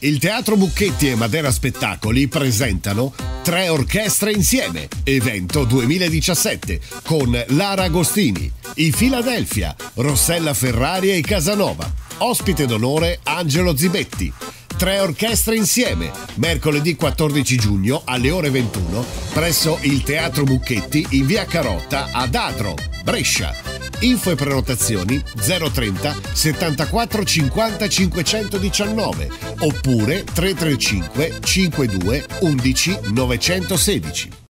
Il Teatro Bucchetti e Madera Spettacoli presentano Tre Orchestre Insieme, evento 2017, con Lara Agostini, i Philadelphia, Rossella Ferrari e Casanova. Ospite d'onore Angelo Zibetti. Tre orchestre insieme, mercoledì 14 giugno alle ore 21 presso il Teatro Bucchetti in via Carotta ad Adro, Brescia. Info e prenotazioni 030 74 50 519 oppure 335 52 11 916.